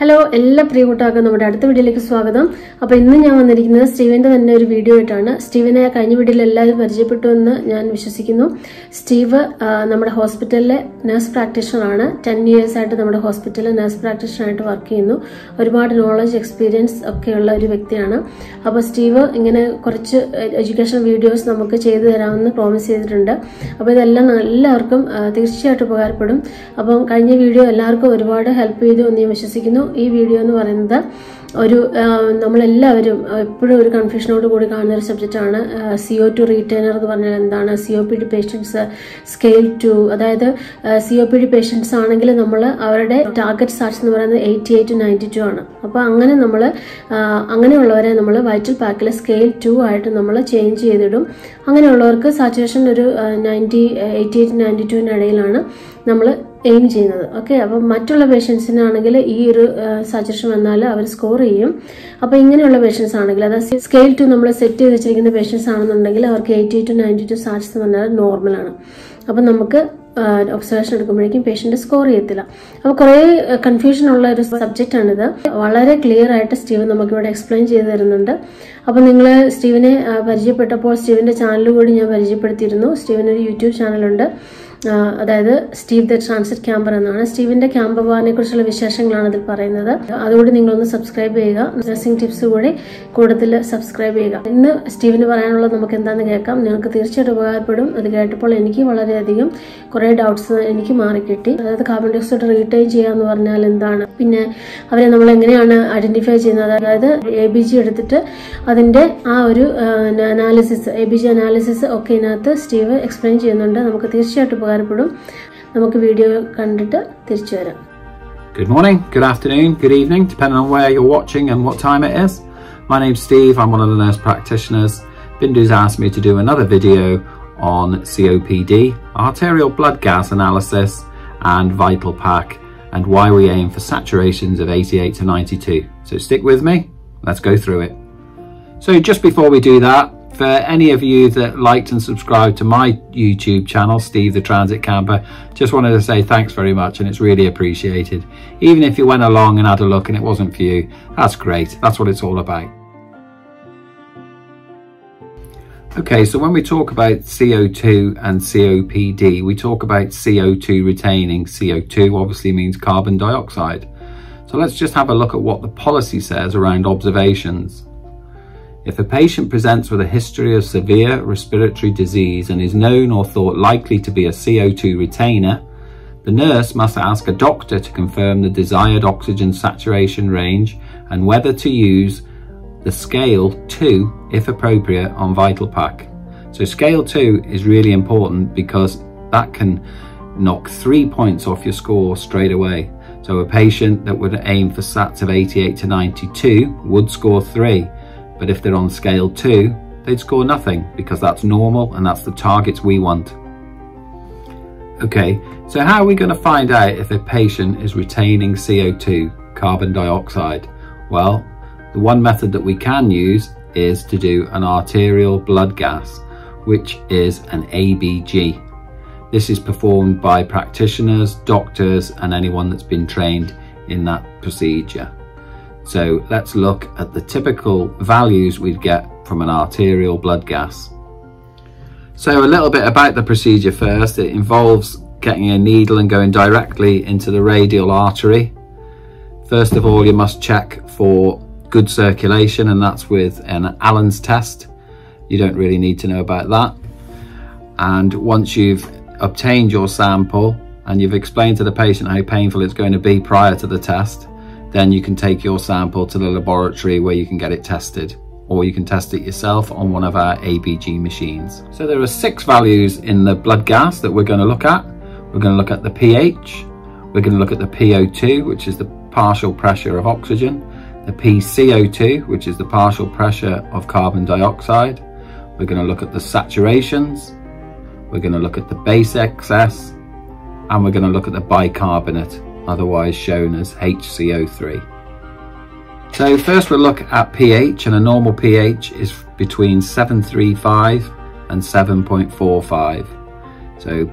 Hello എല്ലാ പ്രിയ കൂട്ടാക്കും നമ്മുടെ അടുത്ത വീഡിയോയിലേക്ക് സ്വാഗതം. അപ്പോൾ ഇന്ന് ഞാൻ വന്നിരിക്കുന്നത് സ്റ്റീവന്റെ തന്നെ ഒരു വീഡിയോ ആയിട്ടാണ്. സ്റ്റീവനെ കഴിഞ്ഞ വീഡിയോയിൽ എല്ലാവരും പരിചയപ്പെട്ടു എന്ന് ഞാൻ വിശ്വസിക്കുന്നു. സ്റ്റീവ് നമ്മുടെ ഹോസ്പിറ്റലിലെ നഴ്സ് പ്രാക്ടീഷണറാണ് ടെൻ ഇയേഴ്സ് ആയിട്ട് നമ്മുടെ ഹോസ്പിറ്റലിൽ നഴ്സ് പ്രാക്ടീഷണറായിട്ട് വർക്ക് ചെയ്യുന്നു. ഒരുപാട് നോളജ് എക്സ്പീരിയൻസ് ഒക്കെ ഉള്ള ഒരു വ്യക്തിയാണ്. അപ്പോൾ സ്റ്റീവ് ഇങ്ങനെ കുറച്ച് എഡ്യൂക്കേഷൻ വീഡിയോസ് നമുക്ക് ചെയ്തു തരാമെന്ന് പ്രോമിസ് ചെയ്തിട്ടുണ്ട്. അപ്പോൾ ഇതെല്ലാം എല്ലാവർക്കും തീർച്ചയായിട്ടും ഉപകാരപ്പെടും. അപ്പം കഴിഞ്ഞ വീഡിയോ എല്ലാവർക്കും ഒരുപാട് ഹെൽപ്പ് ചെയ്തു എന്ന് ഞാൻ വിശ്വസിക്കുന്നു. ഈ വീഡിയോ എന്ന് പറയുന്നത് ഒരു നമ്മളെല്ലാവരും എപ്പോഴും ഒരു കൺഫ്യൂഷനോട് കൂടി കാണുന്ന ഒരു സബ്ജക്റ്റാണ് സി ഒ ടു റീറ്റൈനർ എന്ന് പറഞ്ഞാൽ എന്താണ്? C O P D patients scale to അതായത് C O P D patients ആണെങ്കിൽ നമ്മൾ അവരുടെ ടാർഗറ്റ് സാർച്ച് എന്ന് പറയുന്നത് എയ്റ്റി എയ്റ്റ് നയന്റി ടു ആണ്. അപ്പോൾ അങ്ങനെ നമ്മൾ അങ്ങനെയുള്ളവരെ നമ്മൾ വൈറ്റൽ പാക്കിൽ സ്കെയിൽ ടു ആയിട്ട് നമ്മൾ ചേഞ്ച് ചെയ്തിടും. അങ്ങനെയുള്ളവർക്ക് സാച്ചുറേഷൻ ഒരു നയന്റി എയ്റ്റി എയ്റ്റ് നയന്റി ടുവിന്റെ ഇടയിലാണ് നമ്മൾ എയിം ചെയ്യുന്നത്. ഓക്കെ അപ്പം മറ്റുള്ള പേഷ്യൻസിനാണെങ്കിൽ ഈ ഒരു സജഷൻ വന്നാൽ അവർ സ്കോർ ചെയ്യും. അപ്പോൾ ഇങ്ങനെയുള്ള പേഷ്യൻസ് ആണെങ്കിൽ അതായത് സ്കെയിൽ ടു നമ്മൾ സെറ്റ് ചെയ്ത് വെച്ചിരിക്കുന്ന പേഷ്യൻസ് ആണെന്നുണ്ടെങ്കിൽ അവർക്ക് eighty to ninety two sats എന്ന് പറഞ്ഞാൽ നോർമലാണ് അപ്പം നമുക്ക് ഒബ്സർവേഷൻ എടുക്കുമ്പോഴേക്കും പേഷ്യന്റ് സ്കോർ ചെയ്യത്തില്ല. അപ്പോൾ കുറേ കൺഫ്യൂഷൻ ഉള്ള ഒരു സബ്ജക്റ്റ് ആണിത്. വളരെ ക്ലിയർ ആയിട്ട് സ്റ്റീവൻ നമുക്കിവിടെ എക്സ്പ്ലെയിൻ ചെയ്തു തരുന്നുണ്ട്. അപ്പോൾ നിങ്ങൾ സ്റ്റീവിനെ പരിചയപ്പെട്ടപ്പോൾ സ്റ്റീവിന്റെ ചാനൽ കൂടി ഞാൻ പരിചയപ്പെടുത്തിയിരുന്നു. സ്റ്റീവൻ ഒരു യൂട്യൂബ് ചാനലുണ്ട് അതായത് സ്റ്റീവ് ദ ട്രാൻസിറ്റ് ക്യാമ്പർ എന്നാണ്. സ്റ്റീവിന്റെ ക്യാമ്പ് പോകാനെ കുറിച്ചുള്ള വിശേഷങ്ങളാണ് അതിൽ പറയുന്നത്. അതുകൂടി നിങ്ങളൊന്ന് സബ്സ്ക്രൈബ് ചെയ്യുക. ഡ്രസ്സിംഗ് ടിപ്സ് കൂടി കൂടുതൽ സബ്സ്ക്രൈബ് ചെയ്യുക. ഇന്ന് സ്റ്റീവിന് പറയാനുള്ളത് നമുക്ക് എന്താണെന്ന് കേൾക്കാം. നിങ്ങൾക്ക് തീർച്ചയായിട്ടും ഉപകാരപ്പെടും. അത് കേട്ടപ്പോൾ എനിക്ക് വളരെയധികം കുറേ ഡൗട്ട്സ് എനിക്ക് മാറിക്കിട്ടി. അതായത് കാർബൺ ഡൈ ഓക്സൈഡ് റീറ്റൈൻ ചെയ്യുക എന്ന് പറഞ്ഞാൽ എന്താണ്? പിന്നെ അവരെ നമ്മൾ എങ്ങനെയാണ് ഐഡന്റിഫൈ ചെയ്യുന്നത്? അതായത് എ ബി ജി എടുത്തിട്ട് അതിന്റെ ആ ഒരു analysis A B G analysis ഒക്കെ ഇതിനകത്ത് സ്റ്റീവ് എക്സ്പ്ലെയിൻ ചെയ്യുന്നുണ്ട്. നമുക്ക് തീർച്ചയായിട്ടും ഉപകാരപ്പെടും നമുക്ക് വീഡിയോ കണ്ടിട്ട് തിരിച്ചു വരാം Good morning, good afternoon, good evening, depending on where you're watching and what time it is. My name's Steve, I'm one of the nurse practitioners. Bindu's asked me to do another video on COPD, arterial blood gas analysis, and vital pack, and why we aim for saturations of 88 to 92. So stick with me, let's go through it. So just before we do that, for any of you that liked and subscribed to my YouTube channel, Steve the Transit Camper, just wanted to say thanks very much and it's really appreciated. Even if you went along and had a look and it wasn't for you, that's great. That's what it's all about. Okay, so when we talk about CO2 and COPD, we talk about CO2 retaining. CO2 obviously means carbon dioxide. So let's just have a look at what the policy says around observations. If a patient presents with a history of severe respiratory disease and is known or thought likely to be a CO2 retainer, the nurse must ask a doctor to confirm the desired oxygen saturation range and whether to use the scale 2 if appropriate on VitalPAC. So scale 2 is really important because that can knock 3 points off your score straight away. So a patient that would aim for SATs of 88 to 92 would score 3 but if they're on scale 2 they'd score nothing because that's normal and that's the targets we want. Okay, so how are we going to find out if a patient is retaining CO2, carbon dioxide? Well, the one method that we can use is to do an arterial blood gas, which is an ABG. This is performed by practitioners, doctors, and anyone that's been trained in that procedure. So let's look at the typical values we'd get from an arterial blood gas. So a little bit about the procedure first. It involves getting a needle and going directly into the radial artery. First of all, you must check for good circulation and that's with an Allen's test. You don't really need to know about that. And once you've obtained your sample and you've explained to the patient how painful it's going to be prior to the test, then you can take your sample to the laboratory where you can get it tested or you can test it yourself on one of our ABG machines. So there are six values in the blood gas that we're going to look at. We're going to look at the pH, we're going to look at the PO2, which is the partial pressure of oxygen, the PCO2, which is the partial pressure of carbon dioxide. We're going to look at the saturations, we're going to look at the base excess, and we're going to look at the bicarbonate, otherwise shown as HCO3. So first we'll look at pH and a normal pH is between 735 and 7.45. So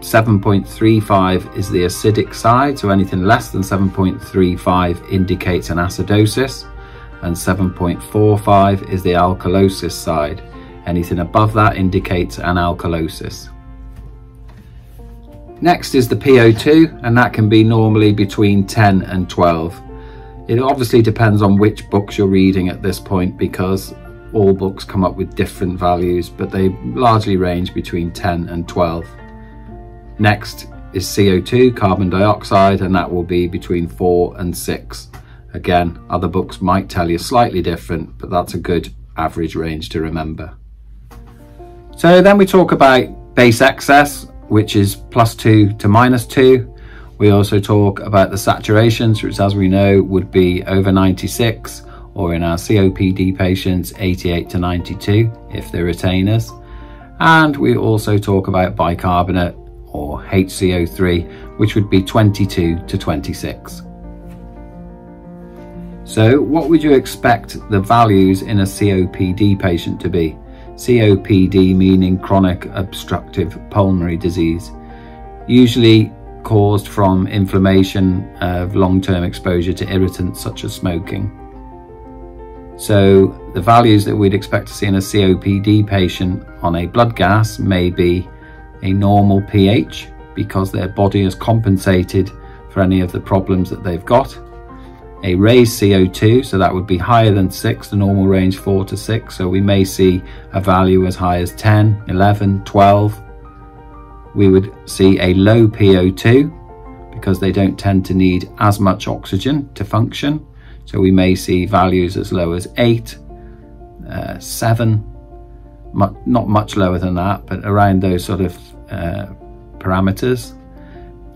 7.35 is the acidic side, so anything less than 7.35 indicates an acidosis, and 7.45 is the alkalosis side. Anything above that indicates an alkalosis. Next is the PO2, and that can be normally between 10 and 12. It obviously depends on which books you're reading at this point because all books come up with different values, but they largely range between 10 and 12. Next is CO2, carbon dioxide, and that will be between 4 and 6. Again, other books might tell you slightly different, but that's a good average range to remember. So then we talk about base excess, which is plus 2 to minus 2. We also talk about the saturations, which as we know would be over 96, or in our COPD patients, 88 to 92 if they're retainers. And we also talk about bicarbonate or HCO3, which would be 22 to 26. So what would you expect the values in a COPD patient to be? COPD meaning chronic obstructive pulmonary disease, usually caused from inflammation of long-term exposure to irritants such as smoking. So the values that we'd expect to see in a COPD patient on a blood gas may be a normal pH because their body has compensated for any of the problems that they've got. A raised CO2, so that would be higher than 6, the normal range 4 to 6, so we may see a value as high as 10, 11, 12. We would see a low PO2 because they don't tend to need as much oxygen to function. So we may see values as low as 8, uh, 7, not much lower than that, but around those sort of uh, parameters.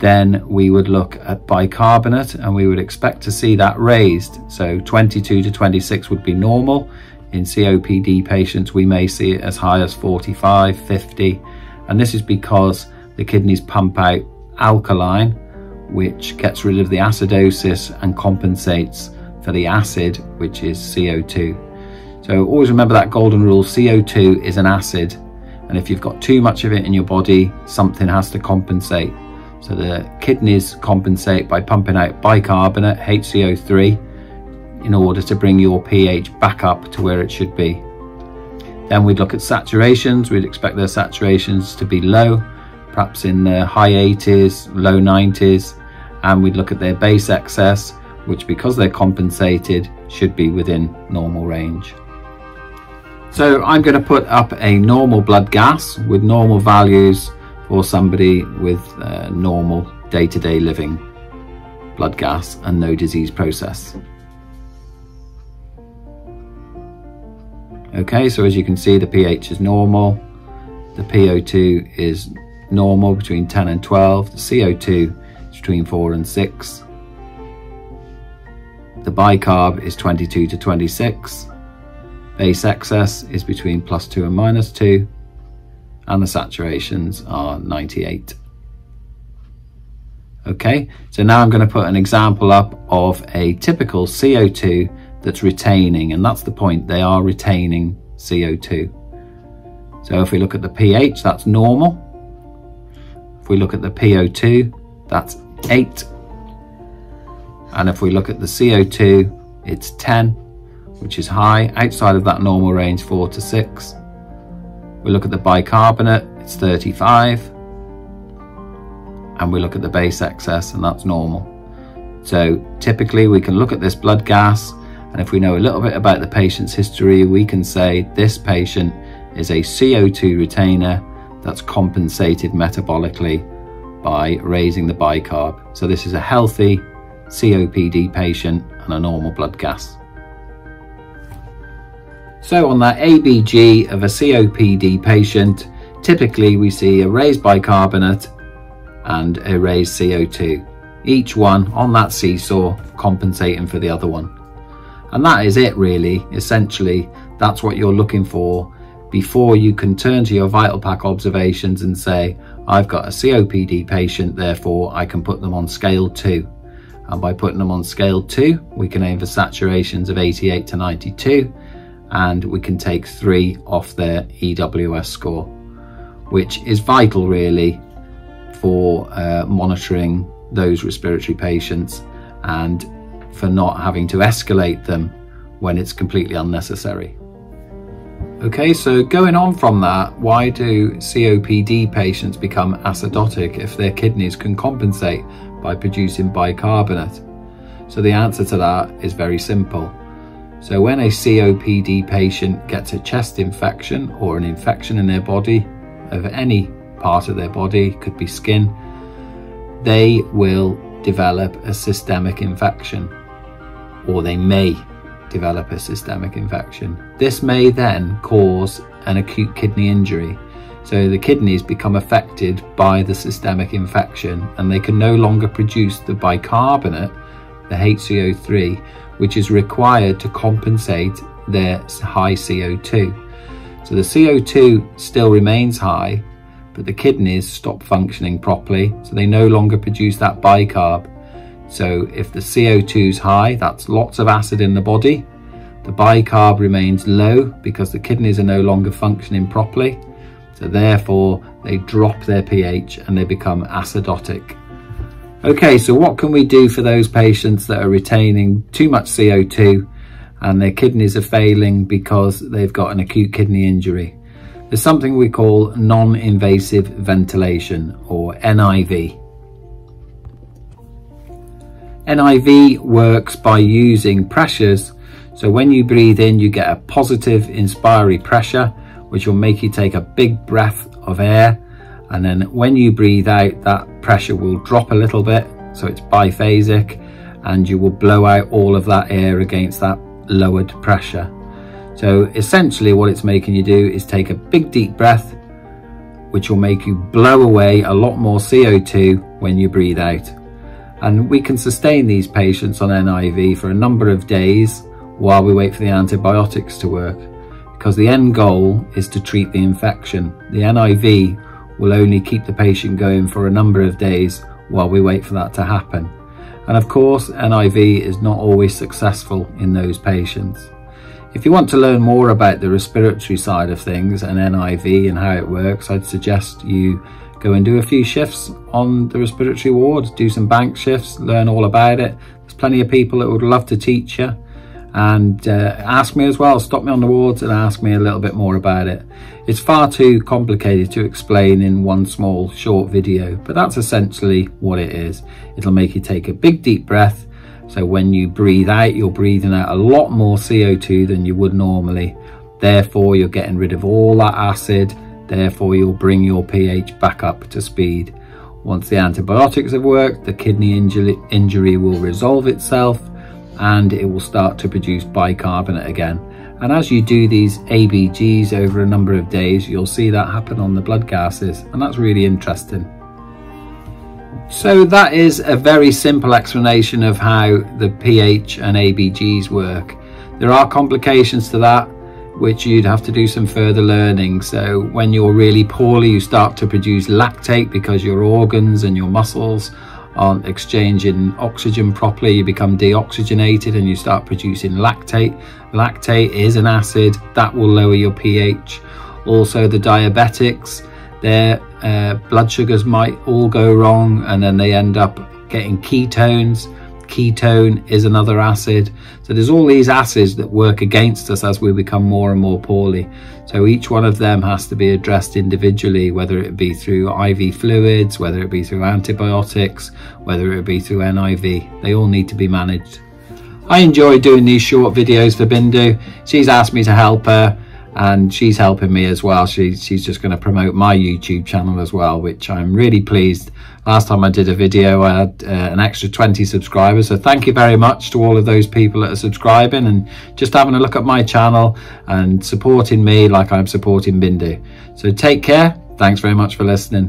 Then we would look at bicarbonate and we would expect to see that raised. So 22 to 26 would be normal. In COPD patients, we may see it as high as 45, 50. And this is because the kidneys pump out alkaline, which gets rid of the acidosis and compensates for the acid, which is CO2. So always remember that golden rule, CO2 is an acid. And if you've got too much of it in your body, something has to compensate. So the kidneys compensate by pumping out bicarbonate, HCO3, in order to bring your pH back up to where it should be. Then we'd look at saturations. We'd expect their saturations to be low, perhaps in the high 80s, low 90s. And we'd look at their base excess, which because they're compensated, should be within normal range. So I'm going to put up a normal blood gas with normal values for somebody with uh, normal day-to-day -day living blood gas and no disease process. Okay, so as you can see the pH is normal, the PO2 is normal between 10 and 12, the CO2 is between 4 and 6, the bicarb is 22 to 26, Base excess is between plus 2 and minus 2 and the saturations are 98. Okay, so now I'm going to put an example up of a typical CO2 that's retaining and that's the point, they are retaining CO2. So if we look at the pH, that's normal. If we look at the PO2, that's 8. And if we look at the CO2, it's 10 which is high, outside of that normal range 4 to 6. We look at the bicarbonate, it's 35. And we look at the base excess, and that's normal. So typically we can look at this blood gas, and if we know a little bit about the patient's history, we can say this patient is a CO2 retainer that's compensated metabolically by raising the bicarb. So this is a healthy COPD patient and a normal blood gas. So on that ABG of a COPD patient, typically we see a raised bicarbonate and a raised CO2, each one on that seesaw compensating for the other one. And that is it really, essentially, that's what you're looking for before you can turn to your VitalPAC observations and say, I've got a COPD patient, therefore I can put them on scale 2. And by putting them on scale 2, we can aim for saturations of 88 to 92 and we can take three off their EWS score, which is vital really for uh, monitoring those respiratory patients and for not having to escalate them when it's completely unnecessary. Okay, so going on from that, why do COPD patients become acidotic if their kidneys can compensate by producing bicarbonate? So the answer to that is very simple. So when a COPD patient gets a chest infection or an infection in their body of any part of their body, could be skin, they will develop a systemic infection or they may develop a systemic infection. This may then cause an acute kidney injury. So the kidneys become affected by the systemic infection and they can no longer produce the bicarbonate, the HCO3, which is required to compensate their high CO2. So the CO2 still remains high, but the kidneys stop functioning properly, so they no longer produce that bicarb. So if the CO2 is high, that's lots of acid in the body. The bicarb remains low because the kidneys are no longer functioning properly. So therefore they drop their pH and they become acidotic. Okay, so what can we do for those patients that are retaining too much CO2 and their kidneys are failing because they've got an acute kidney injury? There's something we call non-invasive ventilation or NIV. NIV works by using pressures. So when you breathe in, you get a positive inspiratory pressure, which will make you take a big breath of air. And then when you breathe out, that pressure will drop a little bit. So it's biphasic and you will blow out all of that air against that lowered pressure. So essentially what it's making you do is take a big deep breath, which will make you blow away a lot more CO2 when you breathe out. And we can sustain these patients on NIV for a number of days while we wait for the antibiotics to work. Because the end goal is to treat the infection. The NIV will only keep the patient going for a number of days while we wait for that to happen. And of course, NIV is not always successful in those patients. If you want to learn more about the respiratory side of things and NIV and how it works, I'd suggest you go and do a few shifts on the respiratory ward, do some bank shifts, learn all about it. There's plenty of people that would love to teach you and uh, ask me as well, stop me on the wards and ask me a little bit more about it. It's far too complicated to explain in one small short video, but that's essentially what it is. It'll make you take a big deep breath. So when you breathe out, you're breathing out a lot more CO2 than you would normally. Therefore, you're getting rid of all that acid. Therefore, you'll bring your pH back up to speed. Once the antibiotics have worked, the kidney injury, injury will resolve itself and it will start to produce bicarbonate again. And as you do these ABGs over a number of days, you'll see that happen on the blood gases, and that's really interesting. So that is a very simple explanation of how the pH and ABGs work. There are complications to that, which you'd have to do some further learning. So when you're really poorly, you start to produce lactate because your organs and your muscles aren't exchanging oxygen properly, you become deoxygenated and you start producing lactate. Lactate is an acid that will lower your pH. Also the diabetics, their uh, blood sugars might all go wrong and then they end up getting ketones. Ketone is another acid. So there's all these acids that work against us as we become more and more poorly. So each one of them has to be addressed individually, whether it be through IV fluids, whether it be through antibiotics, whether it be through NIV. They all need to be managed. I enjoy doing these short videos for Bindu. She's asked me to help her and she's helping me as well. She, she's just going to promote my YouTube channel as well, which I'm really pleased. Last time I did a video, I had uh, an extra 20 subscribers. So thank you very much to all of those people that are subscribing and just having a look at my channel and supporting me like I'm supporting Bindu. So take care. Thanks very much for listening.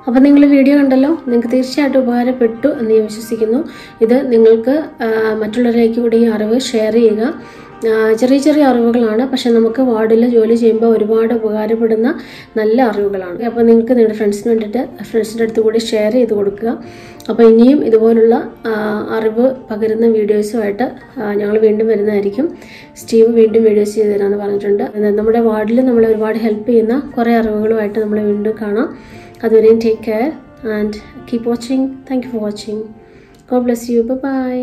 അപ്പോൾ നിങ്ങൾ video കണ്ടല്ലോ നിങ്ങൾക്ക് തീർച്ചയായിട്ടും ഉപകാരപ്പെട്ടു എന്ന് ഞാൻ വിശ്വസിക്കുന്നു ഇത് നിങ്ങൾക്ക് ആ, മറ്റുള്ളവരിലേക്ക് കൂടി ഈ അറിവ് ഷെയർ ചെയ്യുക ആ, ചെറിയ ചെറിയ അറിവുകളാണ്. പക്ഷെ നമുക്ക് വാർഡിൽ ജോലി ചെയ്യുമ്പോൾ ഒരുപാട് ഉപകാരപ്പെടുന്ന നല്ല അറിവുകളാണ്. അപ്പോൾ നിങ്ങൾക്ക് നിങ്ങളുടെ ഫ്രണ്ട്സിന് വേണ്ടിയിട്ട് ഫ്രണ്ട്സിന്റെ അടുത്ത് കൂടി ഷെയർ ചെയ്ത് കൊടുക്കുക. അപ്പോൾ ഇനിയും ഇതുപോലുള്ള അറിവ് പകരുന്ന വീഡിയോസുമായിട്ട് ഞങ്ങൾ വീണ്ടും വരുന്നതായിരിക്കും. സ്റ്റീവ് വീണ്ടും വീഡിയോസ് ചെയ്ത് തരാമെന്ന് പറഞ്ഞിട്ടുണ്ട്. നമ്മുടെ വാർഡിൽ നമ്മളെ ഒരുപാട് ഹെൽപ്പ് ചെയ്യുന്ന കുറേ അറിവുകളുമായിട്ട് നമ്മൾ വീണ്ടും കാണാം. അതുവരെയും take care and keep watching thank you for watching God bless you bye